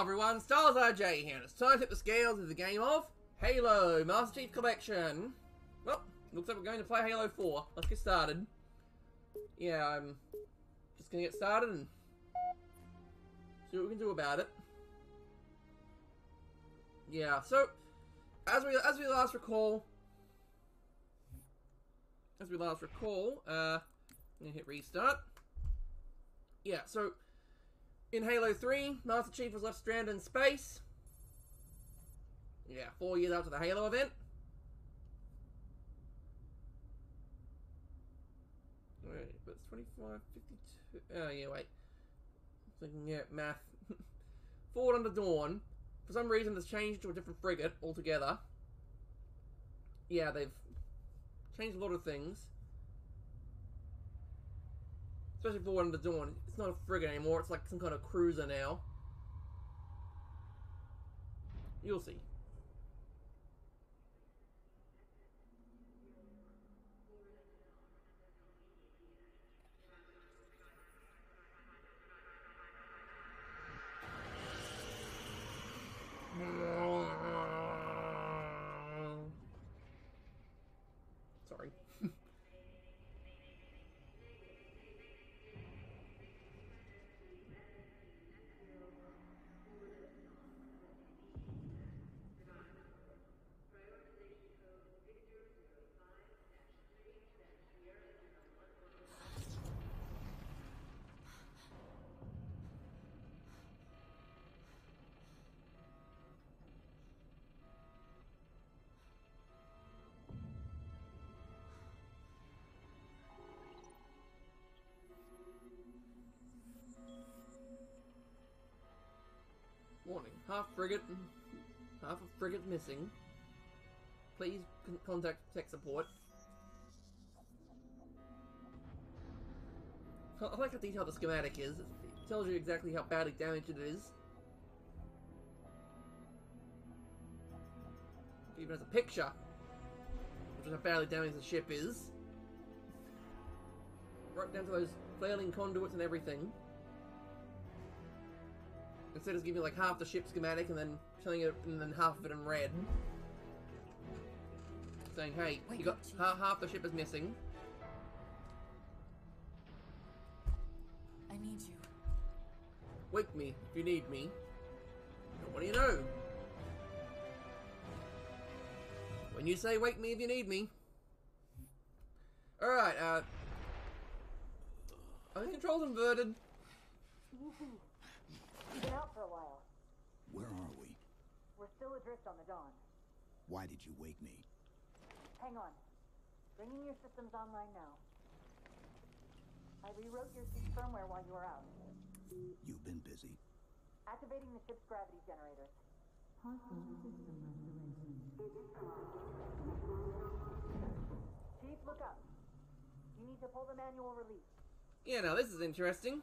Everyone, Styles RJ here, and it's time to tip the scales of the game of Halo Master Chief Collection. Well, looks like we're going to play Halo 4. Let's get started. Yeah, I'm just gonna get started and see what we can do about it. Yeah, so as we as we last recall, as we last recall, uh, I'm gonna hit restart. Yeah, so in Halo 3, Master Chief was left stranded in space. Yeah, four years after the Halo event. Wait, but it's 25, 52. Oh, yeah, wait. Thinking, yeah, math. Forward Unto Dawn. For some reason, it's changed to a different frigate altogether. Yeah, they've changed a lot of things. Especially for Forward Unto Dawn. It's not a frigate anymore, it's like some kind of cruiser now. You'll see. Half frigate, half a frigate missing. Please con contact tech support. I I like how detailed the schematic is. It tells you exactly how badly damaged it is. It even has a picture, which is how badly damaged the ship is. Right down to those flailing conduits and everything. Instead of giving like half the ship schematic and then showing it and then half of it in red. Saying, hey, Wait, you got Chief. half, the ship is missing. I need you. Wake me if you need me. And what do you know? When you say wake me if you need me. Alright, uh. Are the controls inverted? You've been out for a while. Where are we? We're still adrift on the Dawn. Why did you wake me? Hang on. Bringing your systems online now. I rewrote your seat firmware while you were out. You've been busy. Activating the ship's gravity generators. Chief, look up. You need to pull the manual release. Yeah, now this is interesting.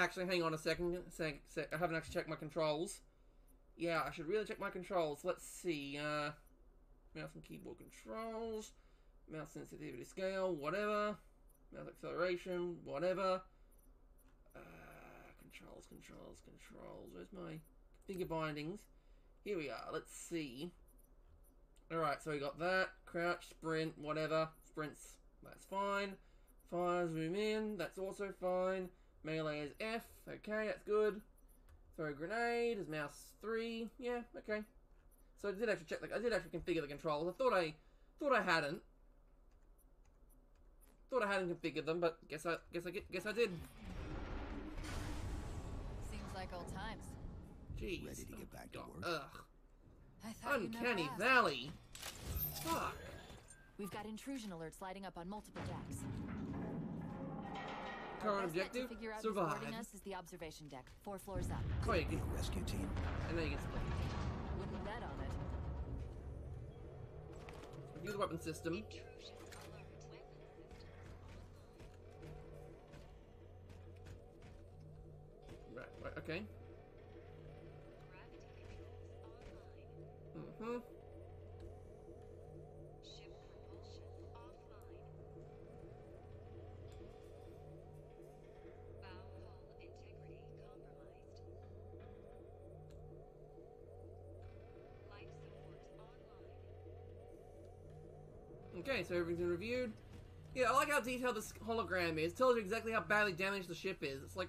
Actually, hang on a second. Sec, sec, I haven't actually checked my controls. Yeah, I should really check my controls. Let's see. Uh, mouse and keyboard controls, mouse sensitivity scale, whatever. Mouse acceleration, whatever. Uh, controls, controls, controls. Where's my finger bindings? Here we are. Let's see. Alright, so we got that. Crouch, sprint, whatever. Sprints, that's fine. Fire, zoom in, that's also fine. Melee is F, okay, that's good. Throw a grenade is mouse 3, yeah, okay. So I did actually check, the, I did actually configure the controls. I thought I, thought I hadn't. Thought I hadn't configured them, but guess I, guess I, guess I did. Seems like old times. Jeez. Ready to oh get back to work? Ugh. I thought you'd never Uncanny. Valley. Fuck. We've got intrusion alerts lighting up on multiple decks. Current Best bet to objective, figure out who's boarding survive. us is the observation deck, four floors up. Oh, you Be rescue team. and then you can split. Wouldn't bet on it. Review the weapon system. Right, right, okay. Mm-hmm. Okay, so everything's been reviewed. Yeah, I like how detailed this hologram is. It Tells you exactly how badly damaged the ship is. It's like,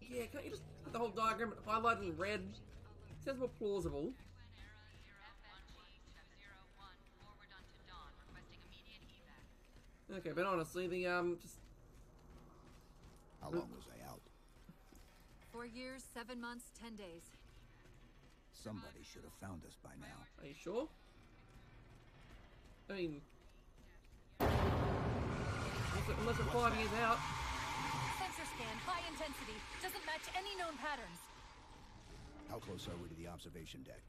yeah, can't you just put the whole diagram highlighted in red? Sounds more plausible. Okay, but honestly, the um, just How long was I out? Four years, seven months, ten days. Somebody should have found us by now. Are you sure? I mean, unless, it- unless we're five out. Sensor scan, high intensity, doesn't match any known patterns. How close are we to the observation deck?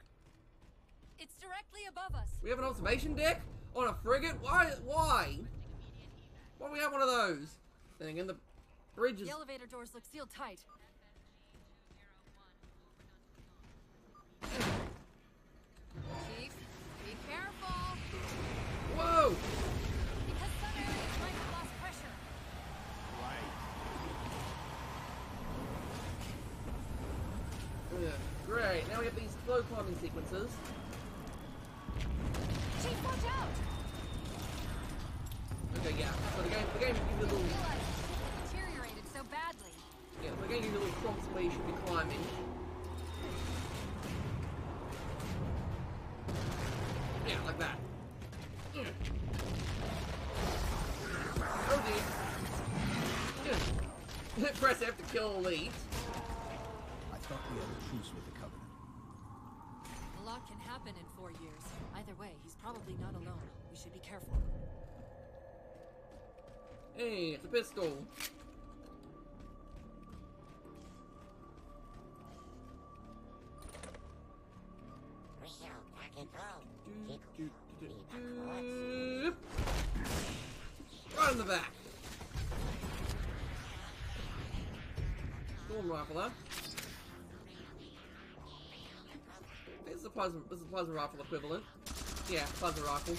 It's directly above us. We have an observation deck on a frigate. Why? Why? Why do we have one of those? Then again, the bridge is. The elevator doors look sealed tight. Chief, be careful, Whoa! because some areas might have lost pressure. Yeah, great. Now we have these slow climbing sequences. Chief, watch out! Okay, yeah. So the game, the game gives you a little, Realize it deteriorated so badly. yeah, the game gives you little prompts where you should be climbing. Yeah, like that. Yeah. Oh dear. Press F to kill elite. I thought we had a truce with the Covenant. Happen in four years. Either way, he's probably not alone. We should be careful. Hey, it's a pistol. Right in the back. Storm rifle, huh? Is a plasma. This is a plasma rifle equivalent. Yeah, plasma rifle.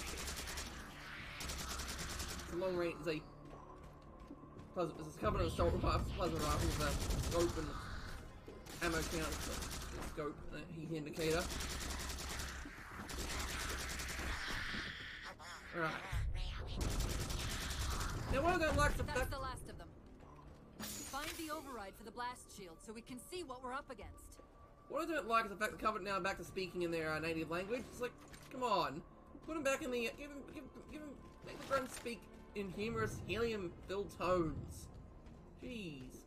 It's a long range. It's a plasma. This is covered in assault rifle, plasma rifle with a scope and ammo count, scope, and a heat indicator. Alright. Now what I don't like is the That's the last of them. Find the override for the blast shield so we can see what we're up against. What I don't like is the fact the covenant now back to speaking in their uh, native language. It's like, come on, put them back in the give them, give, give them, make the friends speak in humorous helium-filled tones. Jeez.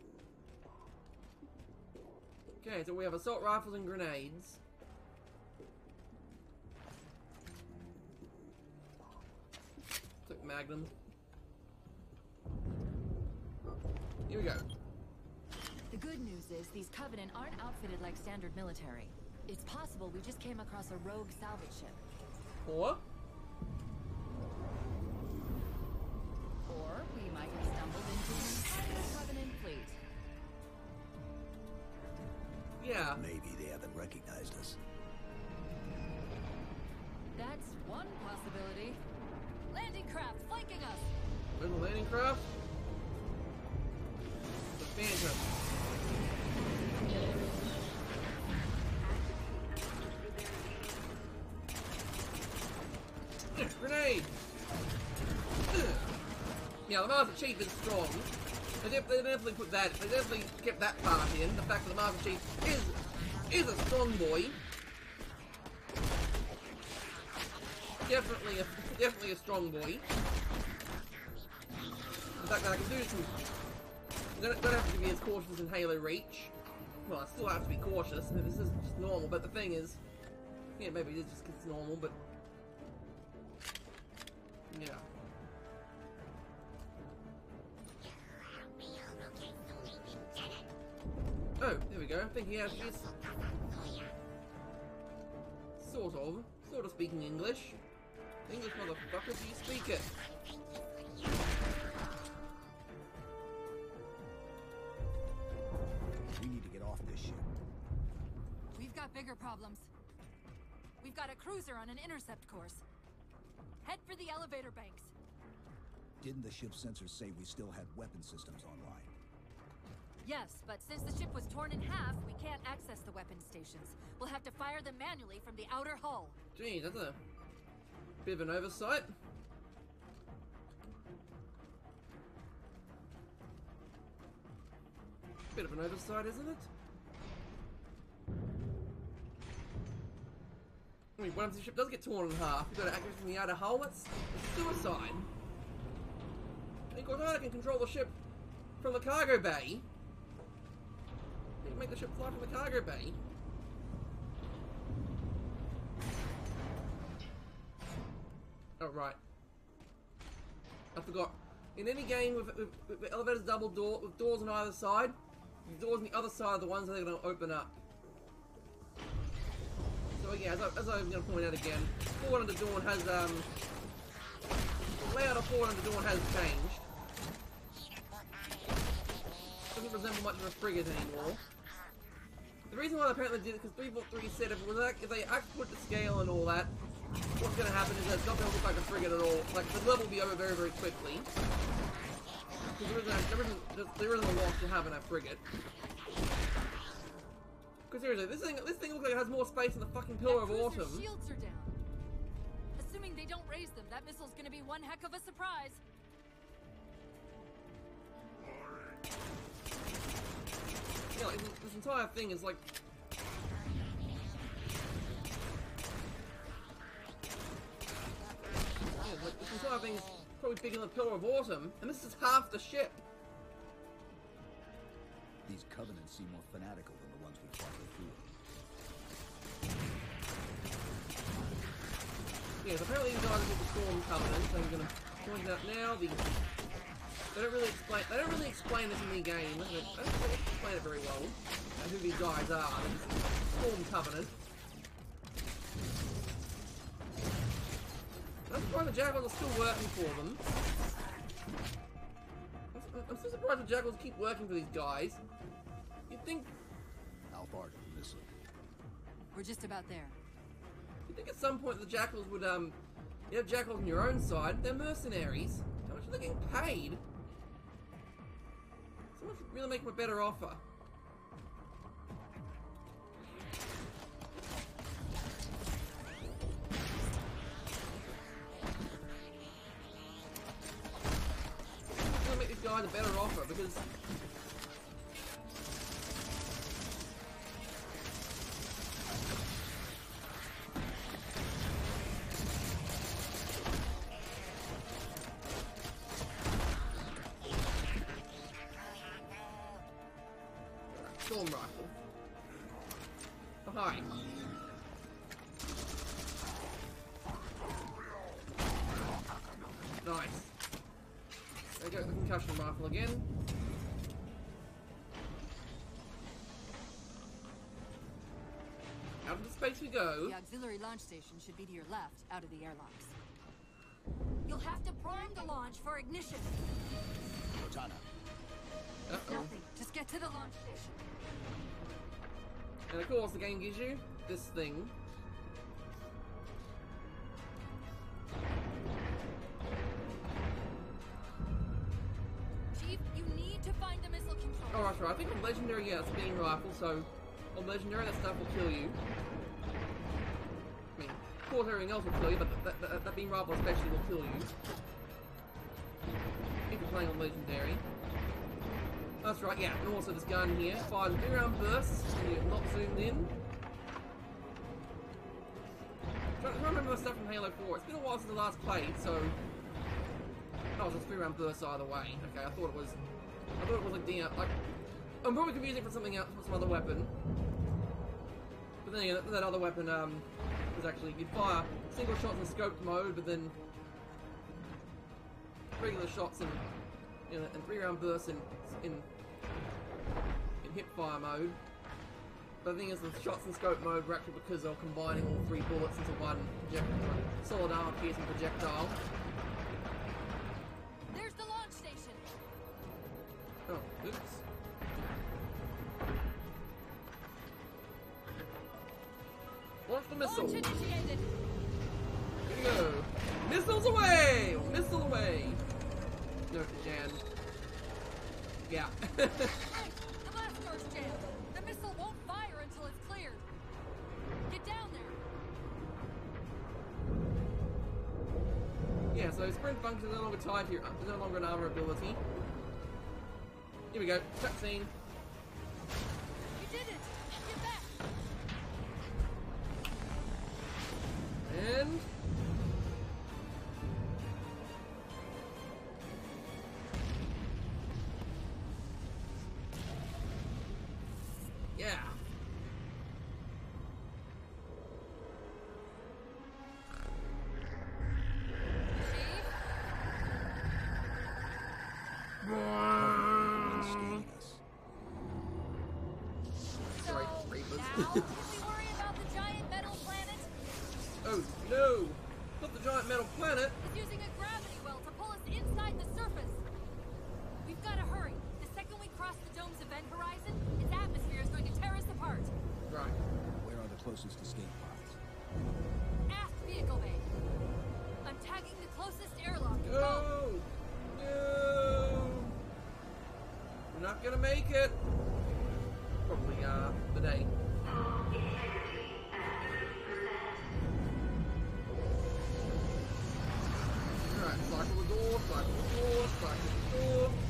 Okay, so we have assault rifles and grenades. Took magnums. Here we go. The good news is these Covenant aren't outfitted like standard military. It's possible we just came across a rogue salvage ship. Or Or we might have stumbled into an entire Covenant fleet. yeah, Maybe they haven't recognized us. That's one possibility. Landing craft flanking us! Little landing craft. The Phantom. Yeah, the Master Chief is strong. They, def- they definitely put that. They definitely kept that part in. The fact that the Master Chief is is a strong boy. Definitely a definitely a strong boy. The fact that I can do some. Don't, don't have to be as cautious in Halo Reach. Well, I still have to be cautious. I mean, this is just normal, but the thing is, yeah, maybe it is just it's normal, but yeah. There we go. I think he has this. Sort of. Sort of speaking English. English motherfucker, do you speak it? We need to get off this ship. We've got bigger problems. We've got a cruiser on an intercept course. Head for the elevator banks. Didn't the ship's sensors say we still had weapon systems online? Yes, but since the ship was torn in half, we can't access the weapon stations. We'll have to fire them manually from the outer hull. Gee, that's a bit of an oversight. Bit of an oversight, isn't it? I mean, what if the ship does get torn in half? You gotta access from the outer hull? That's suicide. I Think Cortana can control the ship from the cargo bay. Can make the ship fly from the cargo bay. Oh, right. I forgot. In any game with, with, with elevators double door, with doors on either side, the doors on the other side are the ones that are going to open up. So yeah, as, I, as I'm going to point out again, Forward Unto Dawn has, um... The layout of Forward Unto Dawn has changed. Doesn't resemble much of a frigate anymore. The reason why apparently did it, because 343 said if, act- if they actually put the scale and all that, what's going to happen is that it's not going to look like a frigate at all. Like, the level will be over very, very quickly. Because there isn't, there isn't, there isn't a lot to have in a frigate. Because seriously, this thing, this thing looks like it has more space than the fucking Pillar of Autumn. shields are down. Assuming they don't raise them, that missile's gonna be one heck of a surprise. Entire thing is like. Yeah, like, this entire thing is probably bigger than the Pillar of Autumn, and this is half the ship. These covenants seem more fanatical than the ones we fought before. Yes, apparently these guys are the Storm Covenant, so I'm gonna point out now the they don't really explain they don't really explain this in the game. They don't, don't explain it very well. uh, who these guys are. They're Storm Covenant. I'm surprised the Jackals are still working for them. I'm, I'm still surprised the Jackals keep working for these guys. You'd think How far to the missile? We're just about there. You think at some point the jackals would um you have jackals on your own side, they're mercenaries. How much are they getting paid? Should really make them a better offer. Really make these guys a better offer because There the concussion rifle again. Out of the space we go. The auxiliary launch station should be to your left, out of the airlocks. You'll have to prime the launch for ignition. Cortana, Uh-oh. Nothing. Just get to the launch station. And of course, the game gives you this thing. Legendary, yeah, beam rifle, so on Legendary, that stuff will kill you. I mean, of course, everything else will kill you, but that, that, that beam rifle especially will kill you. If you're playing on Legendary. That's right, yeah. And also this gun here fires three round bursts when you're not zoomed in. Trying to remember the stuff from Halo 4. It's been a while since I last played, so. Oh, it's a three round burst either way. Okay, I thought it was. I thought it was like the. Like, I'm probably confusing it for something else, for some other weapon. But then again, that other weapon um, is actually. You fire single shots in scoped mode, but then. regular shots in. Three round bursts in. in in hip fire mode. But the thing is, the shots in scope mode were actually because they were combining all three bullets into one solid armor piercing projectile. Yeah, so sprint function is no longer tied to your, no longer an armor ability. Here we go, cutscene. Oh no! Not the giant metal planet! It's using a gravity well to pull us inside the surface. We've got to hurry. The second we cross the dome's event horizon, its atmosphere is going to tear us apart. Right. Where are the closest escape pods? Aft vehicle bay. I'm tagging the closest airlock. Go! No! No! We're not gonna make it! Probably, uh, the day. Alright, cycle the door, cycle the door, cycle the door.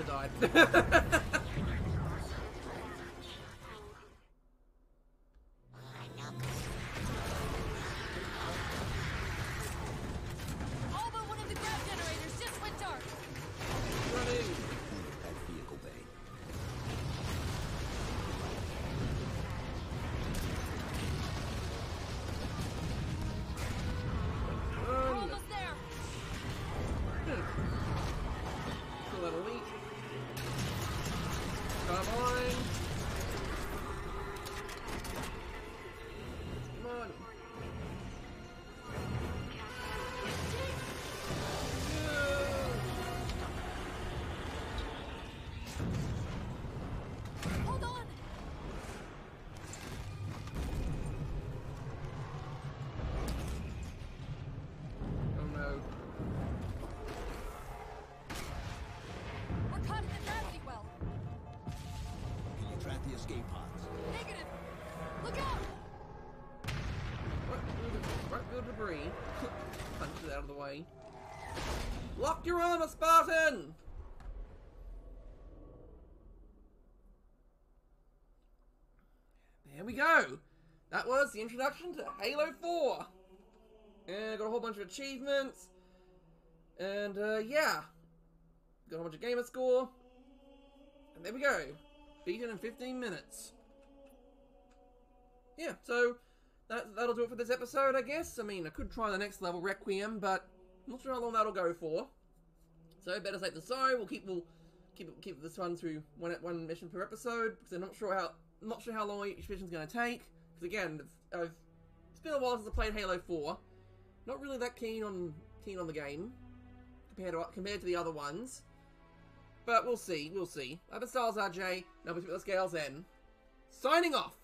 I died. debris. Punch it out of the way. Lock your armor, Spartan! There we go. That was the introduction to Halo 4. And got a whole bunch of achievements. And uh, yeah. Got a bunch of gamer score. And there we go. Beaten in 15 minutes. Yeah, so that, that'll do it for this episode, I guess. I mean, I could try the next level, Requiem, but I'm not sure how long that'll go for. So better safe than sorry. We'll keep we'll keep keep this one through one at one mission per episode because I'm not sure how not sure how long each mission's going to take. Because again, I've, it's been a while since I played Halo 4. Not really that keen on keen on the game compared to compared to the other ones. But we'll see, we'll see. I've been Styles RJ, now the scales in. Signing off!